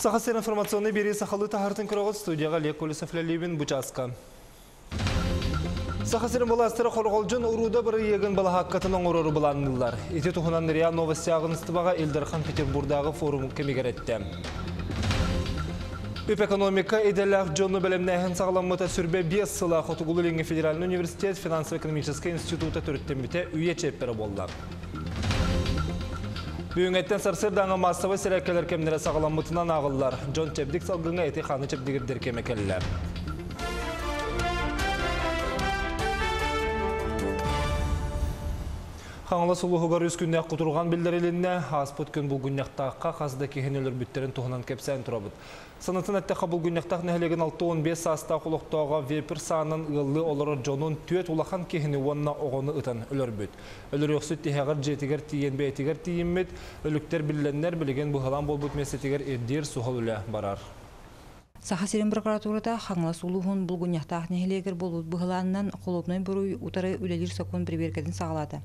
Сахасыр информационный бери сахалы тахартын кырогот студияға Лек Колесов Лелебин Бучаска. Сахасырын баластыры қорғолжын уруда бір егін бала хаққатын оңыроры бұланылар. Ете тұхынан Риа Новости ағыныстыбаға Элдерхан Петербурдағы форум кемегер етті. Үп экономика иделях Джонну бәлемнәһен сағаламмыта сүрбе 5 сыла Хотугулы федеральный университет финансово-экономический институты түріттембіте үйе чеппері болды. Бүгінгеттен сарсырдаңы массовы сірәкелер кемнері сағаламмытынан ағылар. Джон Чепдик салғыңа еті қаны чепдігірдер кемекелілер. Хаңла сұлуғығар үз күннәк құтырған білдірелінне аспыт күн бұл күннәқтаққа қазда кеген өлір бүттерін тұғынан кепсән тұрабыд. Сынытын әттіға бұл күннәқтақ нәхілеген 6-15 саста құлықтауға вепір санын ұлы олары жонун түйет улахан кехіні онна оғыны ұтан өлір бүт. Өлір өксі тихағыр жетігер тиен бәйтігер тиенмет, өліктер біліннер білеген бұғалан бол бұт месетігер ердер суғыл үлі барар. Сахасирин прокуратурада хаңла сулуһун булгуньяхтаах нехилегер болут быһылааннан холопной буруй утары үлелир сокун бриберкедин сагалады.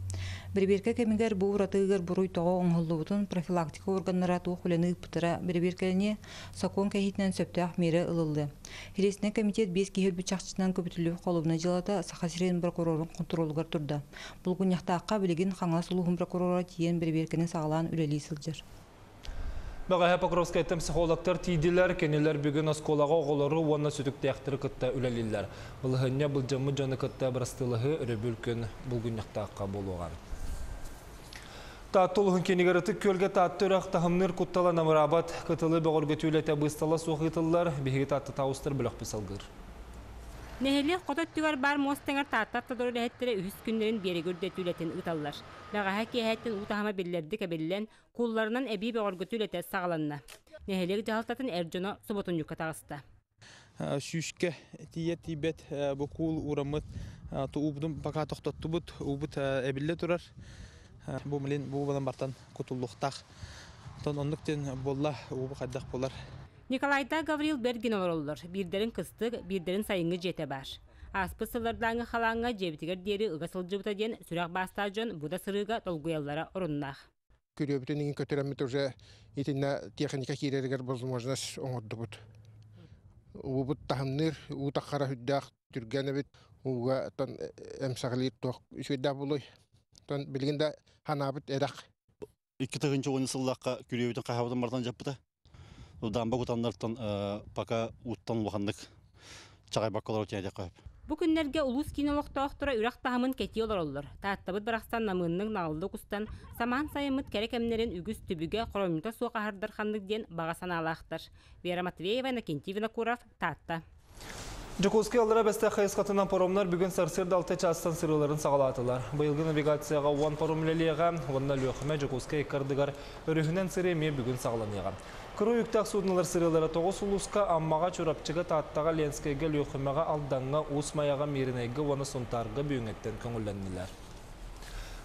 Бриберке кемигер бу уратыгер буруй того оңголлубутун профилактика органнара туох хүлени ыппытыра бриберкелине сокун кехитнен сөптөөх мире ылылды. Хиресне комитет бес кихил бычакчытынан көпүтүлүү холобуна жылата Сахасирин прокурорун контролугар турда. Булгуньяхтаакка билигин хаңла сулуһун прокурора тиен бриберкенин сагалаан үлели сылжыр. Баға Покровская әттім психологтар тейділер, кенелер бүгін осколаға оғылары онна сүтікті әқтірі күтті үләлілер. Бұлығынне бұл жамы жаны күтті бірістілігі үрі бүлкін бұлгүнніқтаққа болуған. Таттылығын кенегеріті көлге татты үрақ тахымныр құттала намырабат күтілі бұғырғы түйілеті бұстала соғытылар, бейгі татты тауыстыр пысалғыр. Нехелер қотот түгар бар мостыңар тааттатта дөрі әттірі үс күндерін бері көрді түлетін ұталлар. Бағаға кейәттін ұтахама білерді кәбелілен құлларынан әбей бәғырғы түлеті сағаланна. Нехелер жағалтатын әрджона сұботын юқа тағыста. Сүйшке тие тибет бу кул урамыт туубдум бака тоқтотты бұд, убыт әбілі тұрар. Бу милин бу балан бартан кутуллуқтақ. Тон болла убы қайдақ болар. Николайда Гаврил Бергин ололлар. Бирдерин кыстык, бирдерин сайынгы жете бар. Аспы сылырдаңы халаңга жебитигер дери ыга сылжыбыта ден сүрәк баста жон буда сырыга толгуяллара оруннах. Күрөбүтүн иң көтөрөмүт уже итинна техника кирергер возможность оңордубут. Убут тахымныр, утаккара хүддах түргәнебит, уга тон эмсаглир тох үсүдда булой. Тон билгенде ханабыт эдак. Икки тыгынчы ойны сыллаққа күребітін қағабыдан бартан жаппыта. Удан ба кутаннартан пока уттан луханнык чагай баккалар қойып. Бу күннерге улус кинологтоохтора үрак тахымын кети олар оллар. Тааттабыт барахстан намынның налды кустан саман сайымыт керек эмнерин үгүс түбүгө коромута суока хардар хандык ден бага санаалаахтар. Вера Матвеева, Накентий Винокуров, Таатта. Жукулский алыра бәсті қайыз қатынан паромнар бүгін сарсырды алты частан сырыларын сағалатылар. Бұйылғы навигацияға уан паром лелеға, онна лөқіме кардыгар өрігінен сыреме бүгін сағаланыға. Кыру үктақ суднылар сырылары тоғыз ұлысқа аммаға чурапчыға таттаға ленскайға лөқімеға алданға усмаяға мерінайғы оны сұнтарға бүйіңеттен көңілленділер.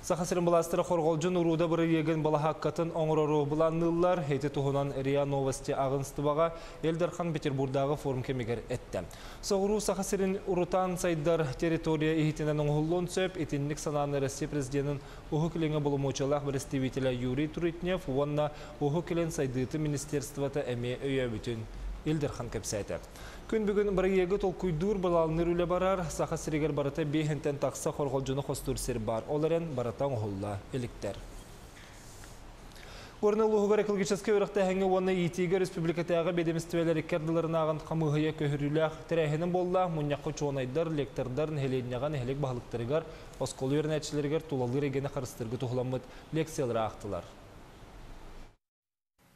Сахасырын баластыры қорғолжын ұруда бір еген бала хаққатын оңырору бұланнылар, хейті тұхынан Риа Новости ағынстыбаға Елдерхан Петербурдағы форум кемегер әтті. Соғыру Сахасырын ұрутан сайдар территория ихитінен оңғылын сөп, етінлік сананы Россия президентін ұхы кіліңі болымочалақ бір істевителі Юрий Туритнев, онна ұхы кілін сайдыты министерствата әме өйе бүтін Елдерхан кепсәті. Күн бүгін бір егі тол күйдур балалыныр үлі барар, сақа сірегер барыта бейхінтен тақса қорғалжыны қостур сер бар. Оларен баратан ұғылла еліктер. Горны луғығар экологический өріқті әңі оны итиге республикатағы бедемістівелер керділерін ағын қамығыя көхіріләқ тірәхінің болла, мұняқы чуанайдар, лектордар, нәхеленяға нәхелек бағылықтырығар, осколы өрнәтшілергер тулалыр қарыстырғы тұғыламыд лекциялары ақтылар.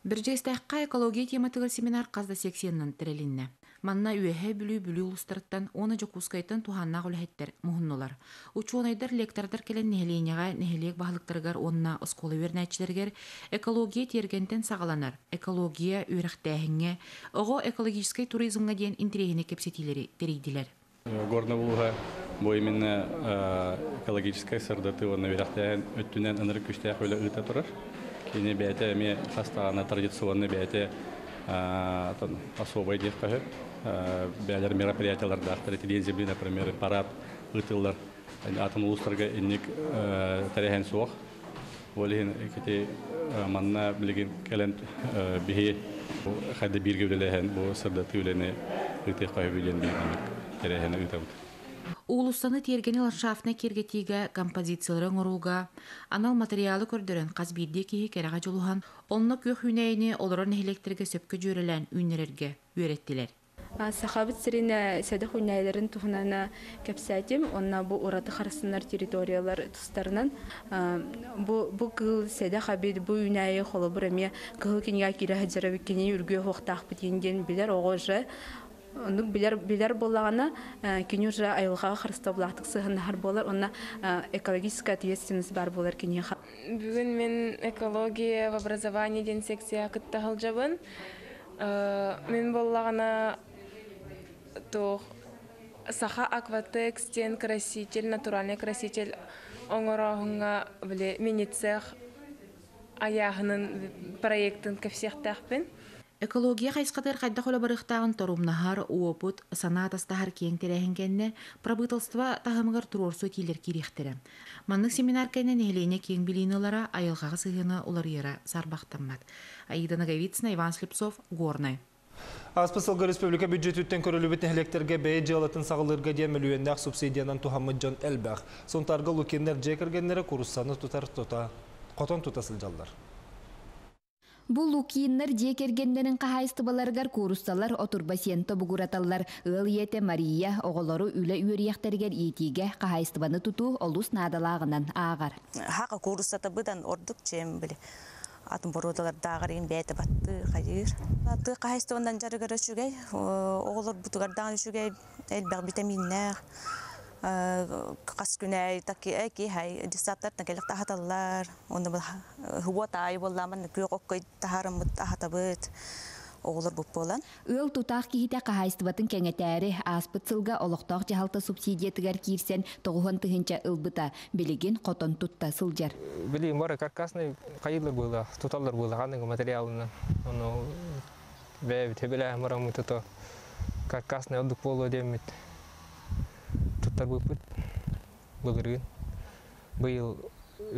Бір жайстаққа экология тематығыр семинар қазда сексеннің тірелінне. Манна үйәһә бүлі бүлі ұлыстырыттан оны жокускайтан туханна гүлһеттер муһуннулар. Учуонайдар лектордар келен нехелейняга нехелек баһалыктаргар онна осколы вернәчләргәр экология тергентен сагаланар. Экология үрәхтәһиңе, ого экологический туризмга дигән интересне кепсетиләре теридиләр. Горновуга бу именно экологическая сырдаты оны верәхтәһен өттүнән ыныр күстә хөле ыта турар. Кини бәйте ме хастана традиционный бәйте особый деп кахып бәлер мероприятияларда авторитет земли, например, парад, ытылар, атын улустарга инник суох. Олихин кити манна үләне үтә кайы билен биргәнлек керәһенә үтәбез. Уулустаны тергени ландшафтына кергетиге композициялары оңоруга, анал материалы көрдөрөн казбирде киһи керага жолухан, онно көх үнәйни олорон электрге сөпкө жөрелен үннерерге үйреттилер. Сахабыт сирine сәді хуйнайларын тухунана кәпсәтим, онна бу ураты харсынар территориялар тустарынан бу бу кыл сәді хабид бу үнәйі холы бұреме кыл кенеге кире хаджара кене үрге хоқтақ бітенген билер оғожы Онук билер билер боллагана кини уже айылга харыста булактык сыгыннар болар, онна экологическая ответственность бар болар кини. Бүгін мен экология в образовании ден секция кыттахыл жабын. Мен боллагана то саха акватекстен краситель, натуральный краситель оңорохунга биле миницех аяғының проектын кепсехтахпен. Экология хайскатыр хайда хола барыхтагын торумнахар уопут санатастахар кең терехингенне правительство тахамыгар турорсу килер кирихтере. Маннык семинар кенен эхлене кең билиналара айылгага сыгыны улар яра сарбахтаммат. Аида Наговицына, Иван Слепцов, Горный. Аспысылғы республика бюджетіттен көрілібіт нәхілектерге бәйі жалатын сағылырға ден мөлуендақ субсидиядан тухамы жон әлбәқ. Сонтарғы лукендер жекіргендері курсаны тұтар тұта, қотон тұтасыл жалдар. Бұл лукииннер жекергендерин кахайстыбаларгар курусталар отурбасиенто бугураталлар ыл ете Мария оголору үле үйөрияхтергер иетиге кахайстыбаны туту олус надалагынан аагар. Хака курустата быдан ордук чем биле. Атын борудалар дагырын бәйті батты қайыр. Аты қайыстығынан жарығыры шүгей, оғылыр бұтығардан шүгей, әлбәқ витаминнәр, қас күнәй, таки әки, хай, дистаптар, нәкелік тахаталар, онда бұл хуа тайы боламын, күйек оққой тахарым тахатабыт, оғылыр бұп болан. Ыл тутақ кихите қахайстыбатын кәңетәрі аспыт сылға олықтақ жағалта субсидиятыгар кирсен тоғуын тыгынча ылбыта, білеген қотон тутта сылжар. Білейм, бары каркасный қайылыр было, туталар было, қанығы материалынан. Оны бәйбі тебелі мұрамы тұты каркасный одық болу демет. Туттар бұпыт, бұлырғын. Бұйыл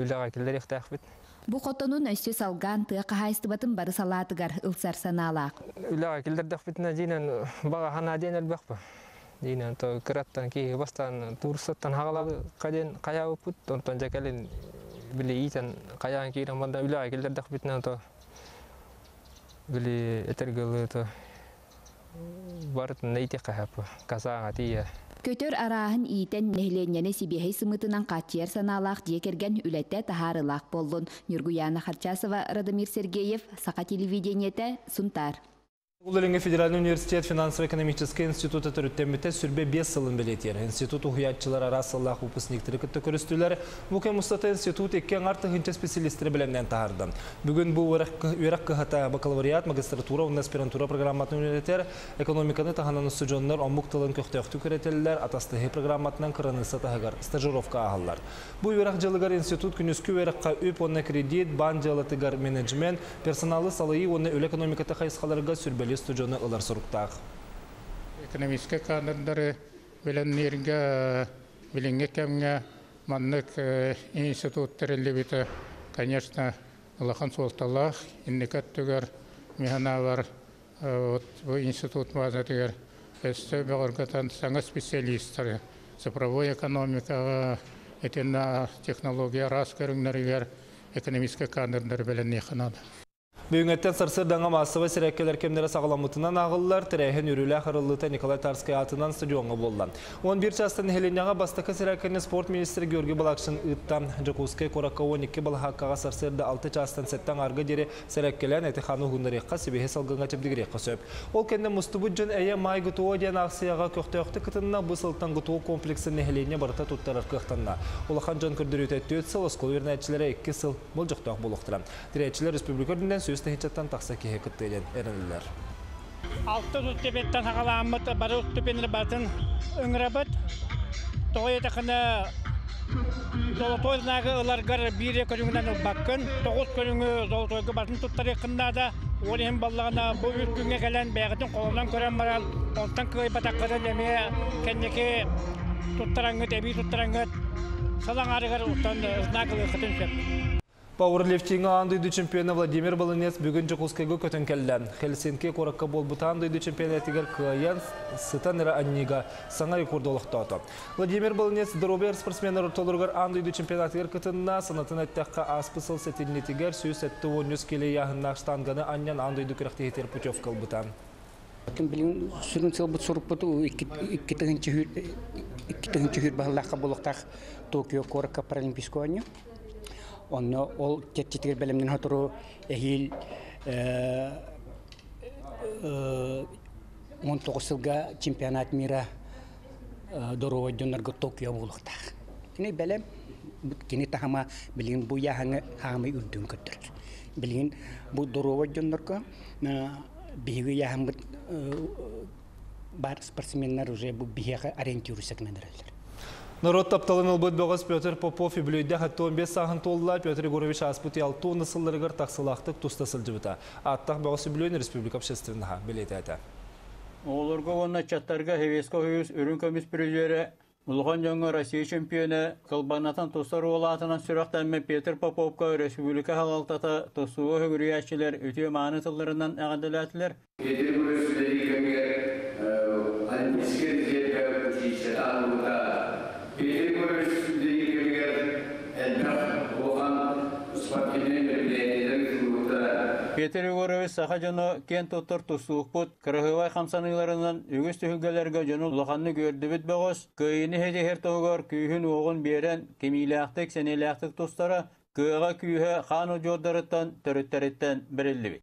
үліға келдер ектәқ бит. Бу қотонун өсі салган тыа қахайстыбатын бары салатыгар ылсар саналақ. Үліға келдердік бітіне дейінен баға хана дейін әлбәқ ба. Дейінен то кыраттан ки бастан турсаттан хағалағы қаден қая өпіт, онтан жәкәлін біле итен қаян кейрен банда үліға келдердік бітіне то біле этергілі то барын нейте қахапы, казаға тия. Көтөр араһын иитен нехленнене сибиһей сымытынан катчер саналах диекерген үлетте тахарылах боллун. Нюргуяна Харчасова, Радомир Сергеев, Сака телевидениете, Сунтар. Улырыңы Федеральный университет финансово-экономический институты түріттембіте сүрбе 5 сылын білетер. Институт ұхиятчылар арасылақ ұпысниктері күтті көрістілер. Мұке мұстаты институт еккен арты ғынча специалистері білімнен тағарды. Бүгін бұл өрек қығата бакалавриат, магистратура, он аспирантура программатын университер, экономиканы тағананы сұжонлар, омбук тылын көқтеуқті көретелілер, атастығы программатынан қырыныса тағығар, стажировка ағалар. Бұл өрек жылығар институт күніскі өрекқа үп, онна кредит, бан менеджмент, персоналы салайы, онна өл экономикаты қайысқаларға сүрбелі студионы ылар суруктаах. Экономический кадрдары биленнерге биленге кемге маннык институт терелебите, конечно, Аллахан солталах, инникат түгер, механа бар, bu институт база түгер, өсті бәғыргатан саңа специалисттары, цифровой экономикаға, етена технология рас көріңдерігер, экономический кадрдары біленне қанады. Бүйіңеттен сырсырдаңа массовы сірәккелер кемдері сағаламытынан ағылылар тірәйхін үрілі ақырылыта Николай Тарскай атынан стадионға болды. 11 частын Хеленяға бастықы сірәккені спорт министрі Георгий Балакшын ұттан Джакускай Коракка 12 балахаққаға сырсырды 6 частын сәттен арғы дері сірәккелен әтіханы ғындарекқа себеге салғынға чепдігірекқа сөп. Ол кенде мұстыбыт жын әйе май ғытуы ден ақсияға көқті-өқті кітінна бұл сылттан ғытуы комплексін Хелене барыта тұттарар қықтанна. Олахан жан күрдірі өтәтті өтсіл, оскол вернәтчілері 2 сыл бұл жүқтақ болуқтыран. Дирекчілер республикөрден сөз тахичаттан тақса кеhe кыттыйлен эренлер. Алты үттебеттен сағаламыт бары үттепенір батын өңірабыт. Тоғай етақына Золотойнағы ыларғар бире көріңінен баққын, тоғыз көріңі Золотойғы батын тұттар еқында да Олем баллағына бұл үркінге кәлін бәғетін қолынан көрен барал, онтан күй батаққырын әме кәннеке тұттараңыт, әбей салаң арығар ұттан сөп. Пауэрлифтинга андыйды чемпионы Владимир Балынец бүгін Жокускайга көтін келден. Хелсинки коракка болбутан андыйды чемпионатигер кыян сытан ира аннига саңа рекорды олықтауты. Владимир Балынец дробер спортсменер толыргар андыйды чемпионатигер кытынна санатын әттәққа аспысыл сетилнетигер сүйіс әтті онюс келе яғыннақ штанганы аннян андыйды күрәқтегетер путев. Онно ол кеттитигер белемнен хотуру эхил он тогуз сылга чемпионат мира дороводдоннарга Токио болуктак. Кини белем кини тахама билин бу яхаңы хамы үрдүн көттүр. Билин бу дороводдоннарга биһиги яхамбыт бар спортсменнар уже бу биһига ориентируйсак надыралар. Народ тапталын ылбыт бөгөс Петр Попов иблүйді хатты 15 сағын толла Петр Егорович Аспути алту нысылларығыр тақсылақтық тұстасыл жібіта. Аттақ бөгөс иблүйін Республика общественныға білеті әті. Оларға онна чаттарға хевеско хүйіз үрін көміс бүрізері Улған жаңы Россия чемпионы Кылбанатан тостар олатынан сүрақтанмен Петр Поповка Республика халалтата тосуы хөгірияшчілер өте маны тылларынан әғадылатылар. Петр Егорович саха жоно кен тоттор тусуукпут кырыхыбай хамсаныйларынан үгіс түхүлгелерге жону улаханны көрдүбүт кыйыны хеже хертогор күйүн оғын берен кемиляқтык сенеляқтык тустара кыга күйе хану жордарыттан төрөттериттен берилдиби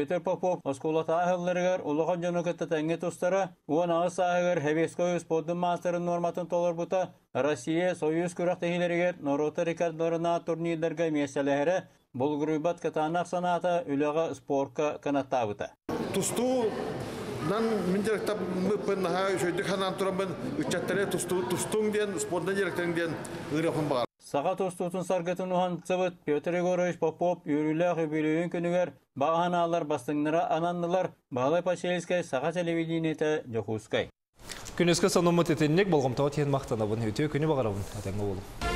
Петр Попов осколата ахылларыгар улахан жонокетта тәңге тустара, уан ағыз ағығар хәбеско спорттың мастерын норматын толар бута, Россия союз күрәк тәхилерігер Норота рекордларына турнирлерге меселәһәре бұл груйбат катанақ саната үләға спортка канатта бута. Тусту Нан мен директор мыпын ха шөйдік ханан турамын үчәттәре тусту тустуң ден спортны директорың ден ырахын бар. Саға тостутун саргатын ухан цыбыт Петр Егорович Попов юрүлә хөбилүен күнүгер бағаналар бастыңнара ананнылар Бағалай Пашельскай саға телевидениете Жохускай. Күнеске санымы тетеннек болғымтауы тен мақтанабын өте күні бағарабын әтәңгі болу.